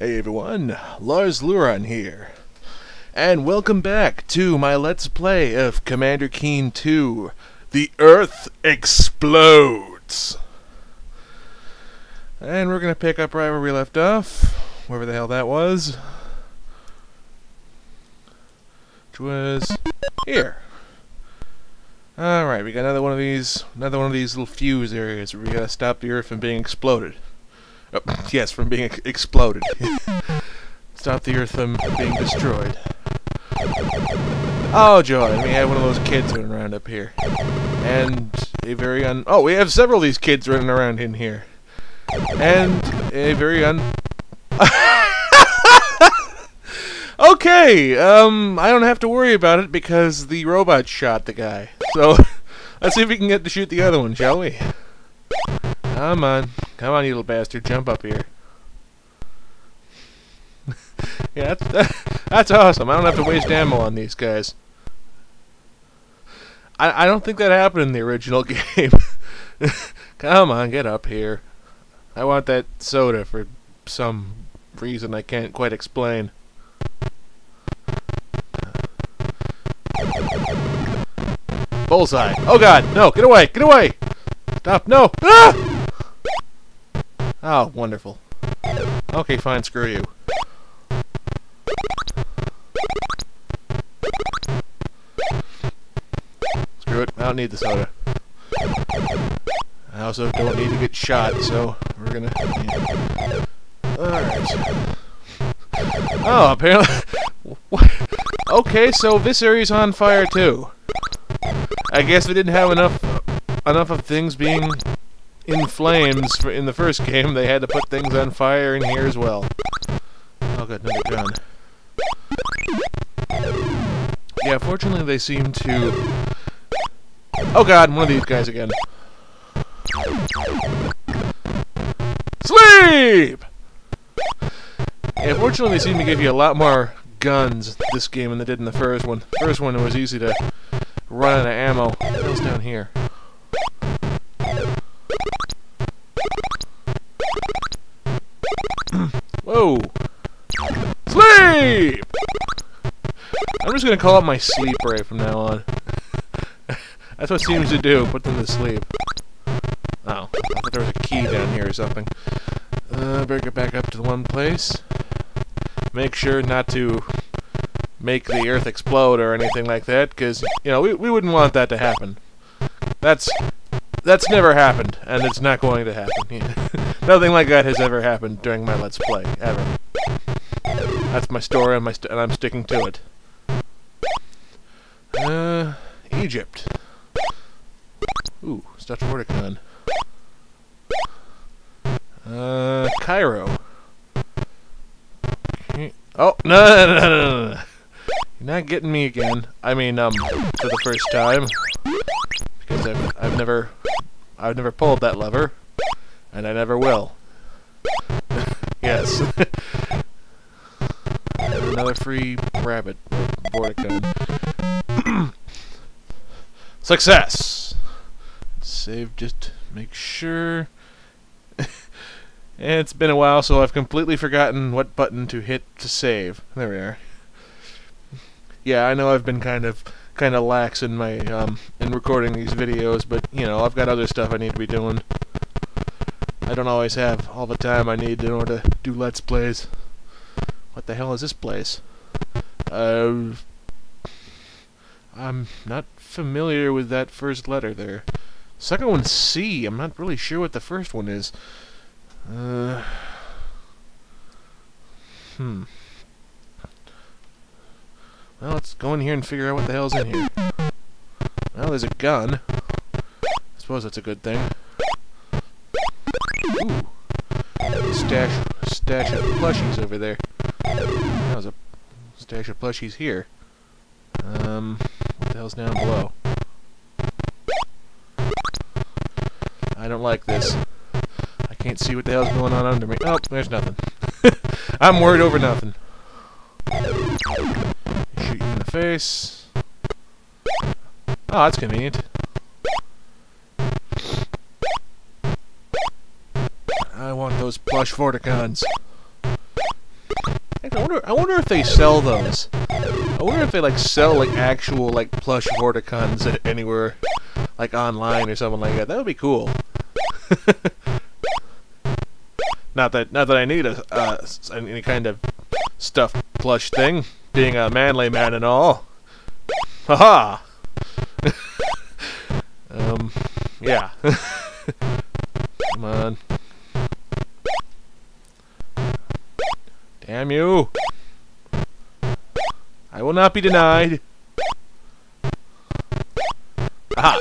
Hey everyone, Lars Luron here. And welcome back to my Let's Play of Commander Keen 2 The Earth Explodes! And we're gonna pick up right where we left off, wherever the hell that was. Which was here. Alright, we got another one of these another one of these little fuse areas where we gotta stop the Earth from being exploded. Oh, yes, from being exploded. Stop the Earth from being destroyed. Oh, joy. We have one of those kids running around up here. And a very un... Oh, we have several of these kids running around in here. And a very un... okay, um, I don't have to worry about it because the robot shot the guy. So, let's see if we can get to shoot the other one, shall we? Come on. Come on, you little bastard. Jump up here. yeah, that's, that, that's awesome. I don't have to waste ammo on these guys. I, I don't think that happened in the original game. Come on, get up here. I want that soda for some reason I can't quite explain. Bullseye. Oh god, no, get away, get away! Stop, no! Ah! Oh, wonderful. Okay, fine, screw you. Screw it, I don't need the soda. I also don't need to get shot, so we're gonna... Alright. Oh, apparently... what? okay, so this area's on fire too. I guess we didn't have enough enough of things being in flames in the first game, they had to put things on fire in here as well. Oh good, another gun. Yeah, fortunately they seem to... Oh god, one of these guys again. Sleep! Yeah, fortunately they seem to give you a lot more guns this game than they did in the first one. First one it was easy to run out of ammo. What else down here? Sleep! I'm just gonna call up my sleep ray from now on. That's what seems to do, put them to sleep. Oh, I thought there was a key down here or something. Uh, better get back up to the one place. Make sure not to make the earth explode or anything like that, because, you know, we, we wouldn't want that to happen. That's that's never happened, and it's not going to happen. Nothing like that has ever happened during my Let's Play, ever. That's my story, and, my st and I'm sticking to it. Uh, Egypt. Ooh, Dutch Vorticon. Uh, Cairo. Oh, no, no, no, no, no. You're not getting me again. I mean, um, for the first time. Because I've, I've never I've never pulled that lever, and I never will. yes. Another free rabbit Vorticon. Success! Save just make sure. it's been a while, so I've completely forgotten what button to hit to save. There we are. Yeah, I know I've been kind of kind of lax in my um, in recording these videos, but you know I've got other stuff I need to be doing. I don't always have all the time I need in order to do let's plays. What the hell is this place? Uh, I'm not familiar with that first letter there. Second one's C. I'm not really sure what the first one is. Uh, hmm. Well, let's go in here and figure out what the hell's in here. Well, there's a gun. I suppose that's a good thing. Ooh. Stash, stash of plushies over there. That was a stash of plushies here. Um, what the hell's down below? I don't like this. I can't see what the hell's going on under me. Oh, there's nothing. I'm worried over nothing Oh, that's convenient. I want those plush Vorticons. I wonder. I wonder if they sell those. I wonder if they like sell like actual like plush Vorticons anywhere, like online or something like that. That would be cool. not that not that I need a uh, any kind of stuffed plush thing, being a manly man and all. Haha. um, yeah. Come on. Damn you! I will not be denied. Aha!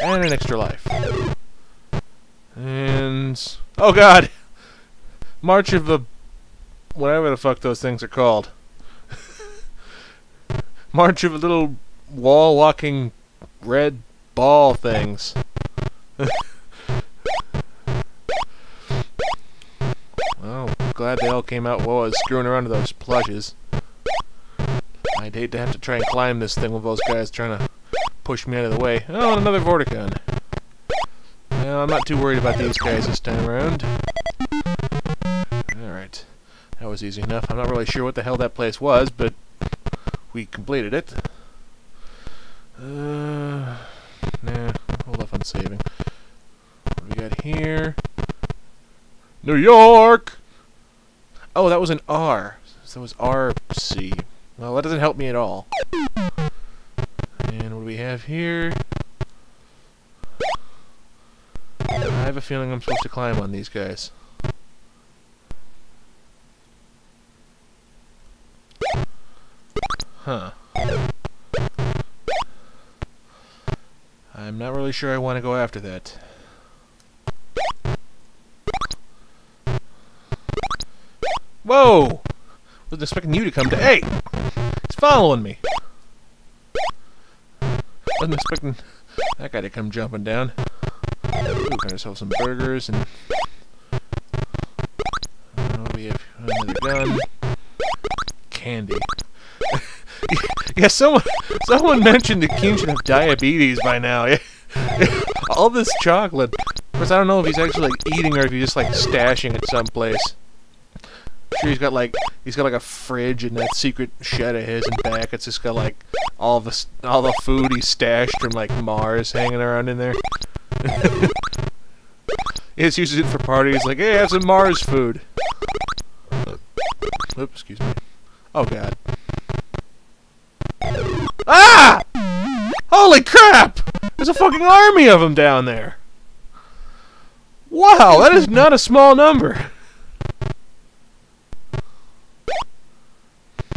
And an extra life. And... Oh god! March of the... Whatever the fuck those things are called. March of little wall-walking red ball things. well, glad they all came out while I was screwing around with those plushes. I'd hate to have to try and climb this thing with those guys trying to push me out of the way. Oh, another Vorticon. Well, I'm not too worried about these guys this time around. Alright. That was easy enough. I'm not really sure what the hell that place was, but we completed it. Uh, nah, hold off on saving. What do we got here? New York! Oh, that was an R. So it was RC. Well, that doesn't help me at all. And what do we have here? I have a feeling I'm supposed to climb on these guys. Huh. I'm not really sure I want to go after that. Whoa! Wasn't expecting you to come to- Hey! He's following me! Wasn't expecting that guy to come jumping down. Ooh, got ourselves some burgers and... yeah, someone someone mentioned that Keen should have diabetes by now. All this chocolate. Of course, I don't know if he's actually like eating or if he's just like stashing it someplace. I'm sure he's got like he's got like a fridge in that secret shed of his in back. It's just got like all the all the food he stashed from like Mars hanging around in there. he just uses it for parties. Like, hey, have some Mars food. Oops, excuse me. Oh god. Holy crap! There's a fucking army of them down there. Wow, that is not a small number.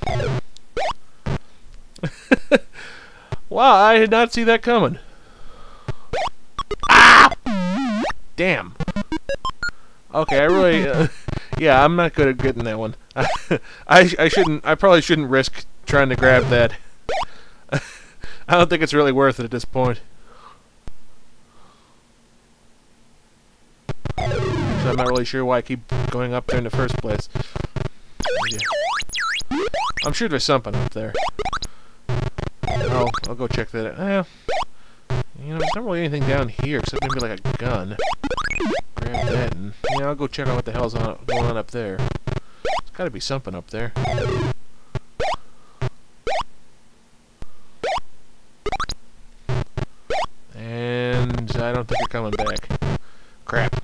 wow, I did not see that coming. Ah! Damn. Okay, I really, uh, yeah, I'm not good at getting that one. I, I shouldn't, I probably shouldn't risk trying to grab that. I don't think it's really worth it at this point. So I'm not really sure why I keep going up there in the first place. Yeah. I'm sure there's something up there. Oh, I'll go check that out. Eh, you know, there's not really anything down here except maybe like a gun. Grab that and, yeah, I'll go check out what the hell's on, going on up there. There's gotta be something up there. Coming back. Crap.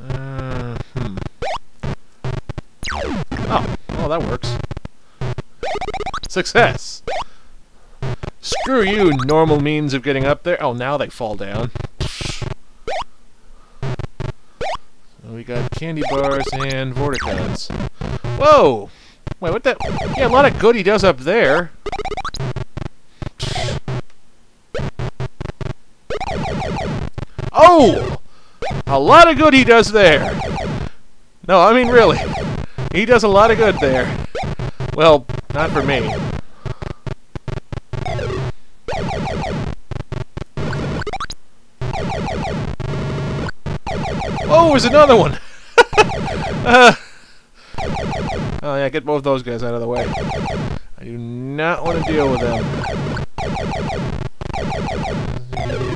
Uh, hmm. Oh, that works. Success! Screw you, normal means of getting up there. Oh, now they fall down. Got candy bars and Vorticons. Whoa! Wait, what the? Yeah, a lot of good he does up there. Oh! A lot of good he does there. No, I mean really. He does a lot of good there. Well, not for me. Oh, there's another one! uh, oh yeah, get both those guys out of the way. I do not want to deal with them.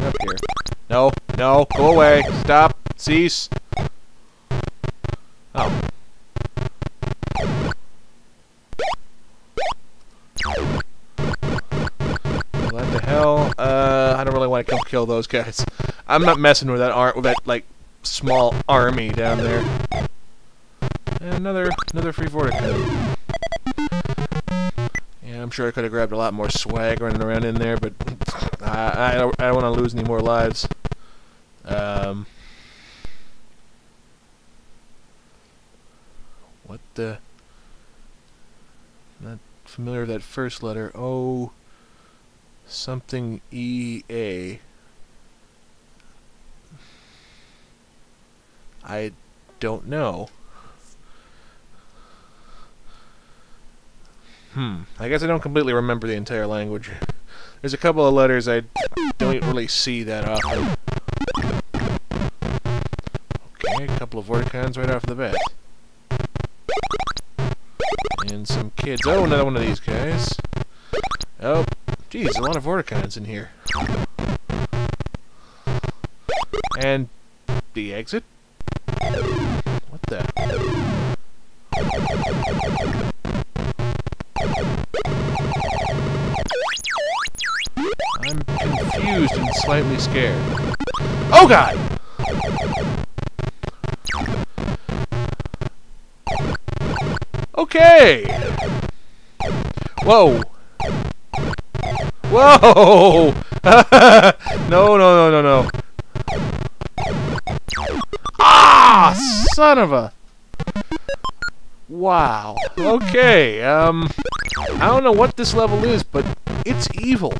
Up here. No, no, go away. Stop. Cease. Oh. What the hell? Uh, I don't really want to come kill those guys. I'm not messing with that ar with that like small army down there. And another another free Vorticon. Yeah, I'm sure I could have grabbed a lot more swag running around in there, but I I don't, I don't want to lose any more lives. Um. What the? Not familiar with that first letter. O. Something E I don't know. Hmm. I guess I don't completely remember the entire language. There's a couple of letters I don't really see that often. Okay, a couple of Vorticons right off the bat. And some kids. Oh, another one of these guys. Oh, geez, a lot of Vorticons in here. And the exit? Slightly scared. Oh god! Okay! Whoa! Whoa! no, no, no, no, no. Ah! Son of a... Wow. Okay, um... I don't know what this level is, but it's evil.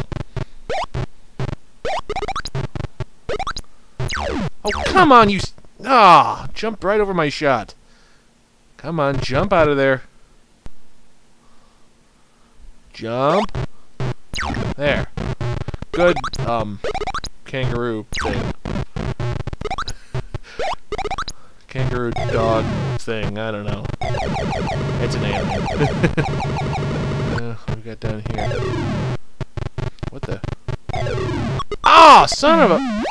Oh, come on, you... Ah! jump right over my shot. Come on, jump out of there. Jump. There. Good, um, kangaroo thing. kangaroo dog thing, I don't know. It's an animal. uh, we got down here? What the? Ah, oh, son of a...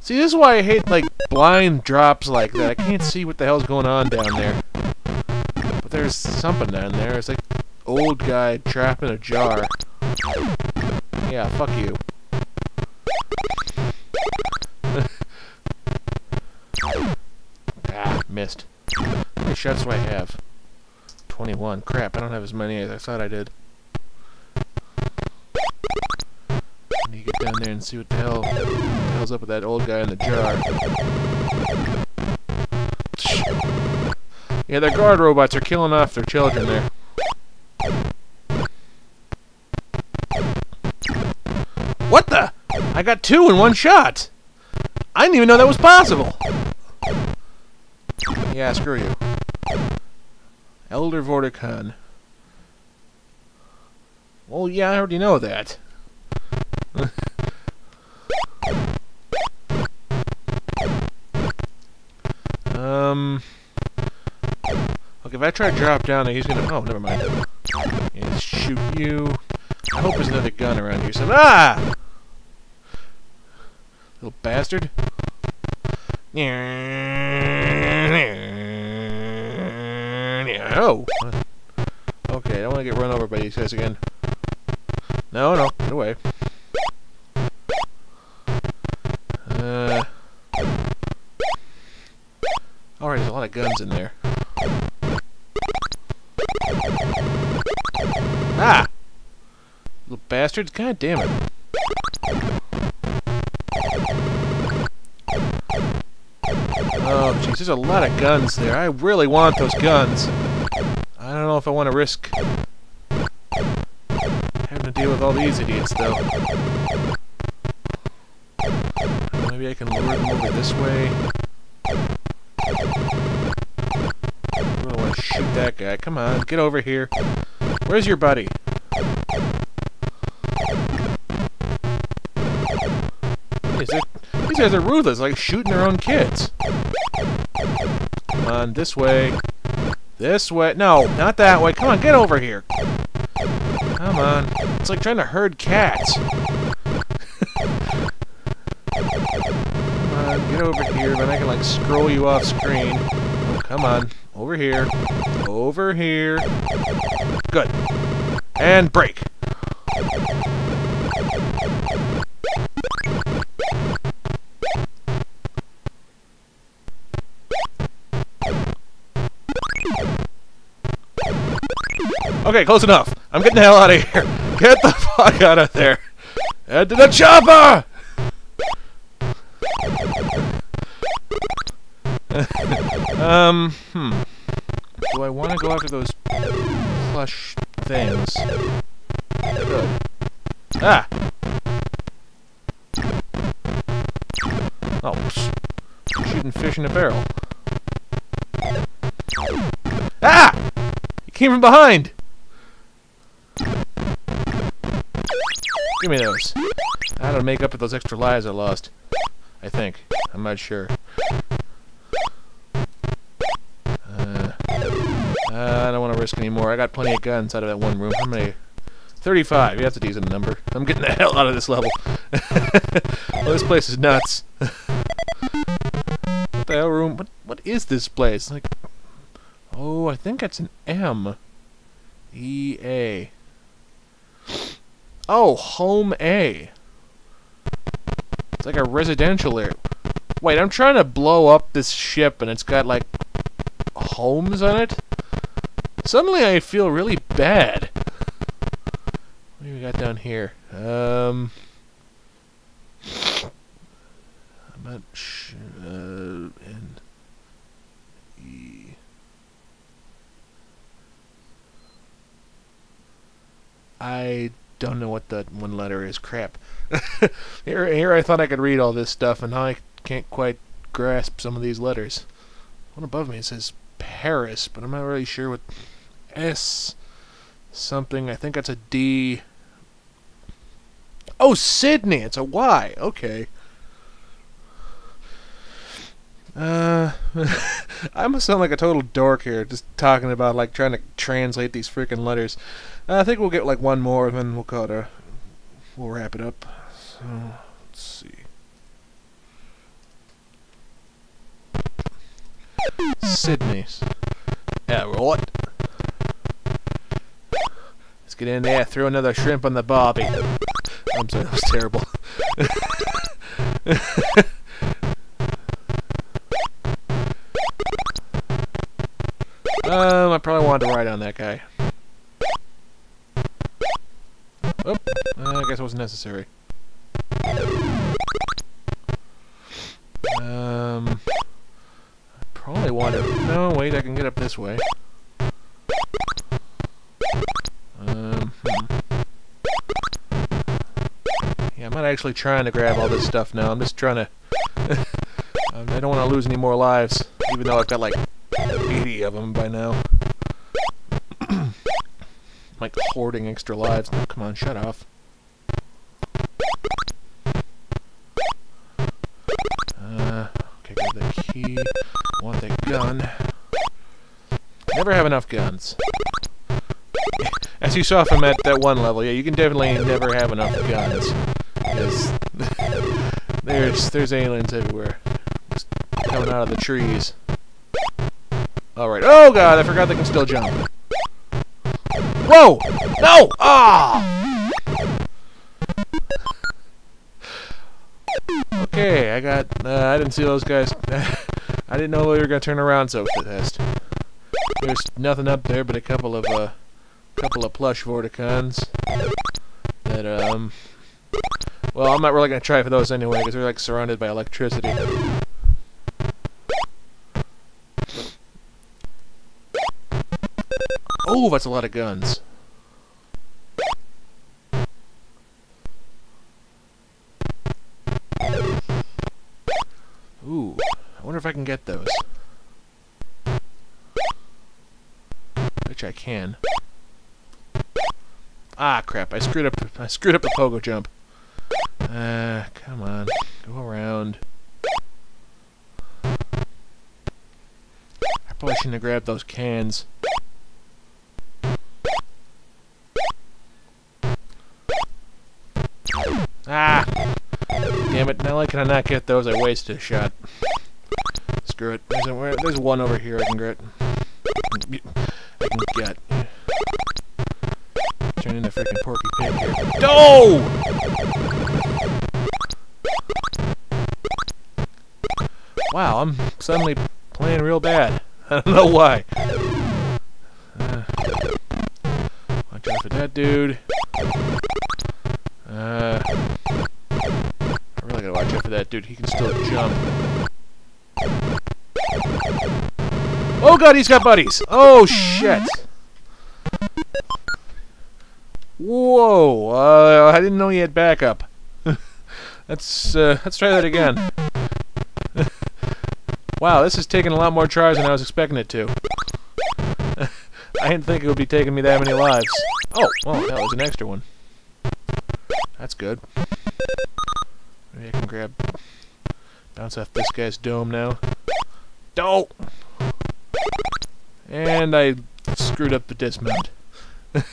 See, this is why I hate, like, blind drops like that. I can't see what the hell's going on down there. But there's something down there. It's like old guy trapped in a jar. Yeah, fuck you. ah, missed. How many shots do I have? 21. Crap, I don't have as many as I thought I did. And see what the hell, the hell's up with that old guy in the jar. Yeah, their guard robots are killing off their children there. What the? I got two in one shot! I didn't even know that was possible! Yeah, screw you. Elder Vorticon. Well, yeah, I already know that. um... Okay, if I try to drop down there, he's gonna... Oh, never mind. Yeah, shoot you. I hope there's another gun around here. So, ah! Little bastard. Oh! Okay, I don't want to get run over by these guys again. No, no, get away. In there. Ah! Little bastards, god damn it. Oh, jeez, there's a lot of guns there. I really want those guns. I don't know if I want to risk having to deal with all these idiots, though. Maybe I can lure them over this way. Guy. Come on, get over here. Where's your buddy? These guys are ruthless, like shooting their own kids. Come on, this way. This way. No, not that way. Come on, get over here. Come on. It's like trying to herd cats. Come on, get over here, then I can like scroll you off screen. Come on. Over here. Over here. Good. And break. Okay, close enough. I'm getting the hell out of here. Get the fuck out of there. Head to the chopper! um, hmm. Do I want to go after those plush things? Good. Ah! Oh, psh. shooting fish in a barrel. Ah! He came from behind! Give me those. I had to make up for those extra lives I lost. I think. I'm not sure. I don't want to risk any more. I got plenty of guns out of that one room. How many? 35. you Yeah, that's a decent number. I'm getting the hell out of this level. well, this place is nuts. what the hell room? What, what is this place? Like, oh, I think it's an M. E A. Oh, home A. It's like a residential area. Wait, I'm trying to blow up this ship and it's got like homes on it? Suddenly I feel really bad. What do we got down here? Um... I'm not sure... Uh, and... I don't know what that one letter is. Crap. here, here I thought I could read all this stuff, and now I can't quite grasp some of these letters. One above me says Paris, but I'm not really sure what S something. I think that's a D. Oh, Sydney. It's a Y. Okay. Uh, I must sound like a total dork here, just talking about like trying to translate these freaking letters. Uh, I think we'll get like one more, and then we'll call it a. We'll wrap it up. So let's see. Sydney. Yeah, what? Let's get in there. Throw another shrimp on the barbie. I'm sorry, that was terrible. um, I probably wanted to ride on that guy. Oh, I guess it wasn't necessary. Wait, I can get up this way. Um, hmm. I'm not actually trying to grab all this stuff now. I'm just trying to. I don't want to lose any more lives, even though I've got like 80 of them by now like hoarding extra lives. No, come on, shut off. Uh, okay, grab the key. Want the gun. Never have enough guns. As you saw from that, that one level, yeah, you can definitely never have enough guns. There's, there's aliens everywhere. Just coming out of the trees. Alright. Oh god, I forgot they can still jump. Whoa! No! Ah! Okay, I got. Uh, I didn't see those guys. I didn't know we were gonna turn around so fast. There's nothing up there but a couple of uh, couple of plush Vorticons. That um. Well, I'm not really gonna try for those anyway because they're like surrounded by electricity. Oh, that's a lot of guns. Ooh, I wonder if I can get those. which I can. Ah, crap. I screwed up I screwed up the pogo jump. Uh, come on. Go around. I probably shouldn't have grabbed those cans. Ah! Damn it, not only can I not get those, I wasted a shot. Screw it. There's, a, there's one over here I can get. Can get. Turn into freaking Porky Pig here. No! Wow, I'm suddenly playing real bad. I don't know why. Uh, watch out for that dude. Uh, I really gotta watch out for that dude. He can still jump. Oh god, he's got buddies! Oh shit! Whoa! Uh, I didn't know he had backup. let's uh, let's try that again. wow, this is taking a lot more tries than I was expecting it to. I didn't think it would be taking me that many lives. Oh, well, that was an extra one. That's good. Maybe I can grab... Bounce off this guy's dome now. Don't! And I screwed up the dismount.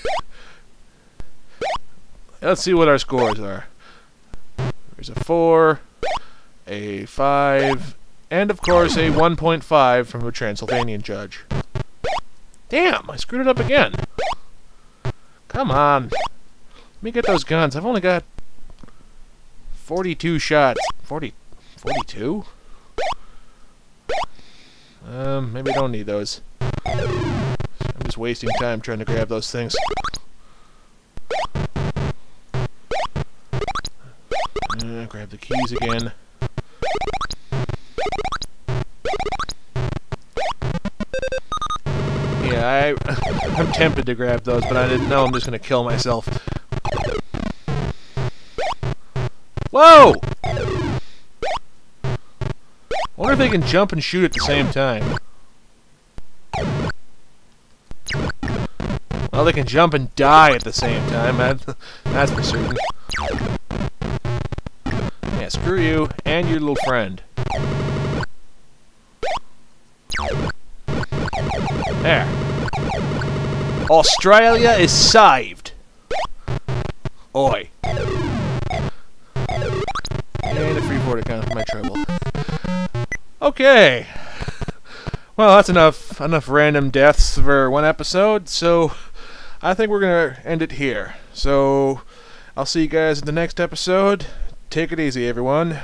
Let's see what our scores are. There's a 4, a 5, and of course a 1.5 from a Transylvanian judge. Damn, I screwed it up again. Come on. Let me get those guns. I've only got 42 shots. 40, 42? Um, maybe I don't need those. I'm just wasting time trying to grab those things. Uh, grab the keys again. Yeah, I, I'm tempted to grab those, but I didn't know I'm just going to kill myself. Whoa! Wonder if they can jump and shoot at the same time. Well, they can jump and die at the same time, that's for certain. Yeah, screw you and your little friend. There. Australia is saved. Oi. And a free account for my trouble. Okay. Well, that's enough enough random deaths for one episode, so I think we're going to end it here. So, I'll see you guys in the next episode. Take it easy, everyone.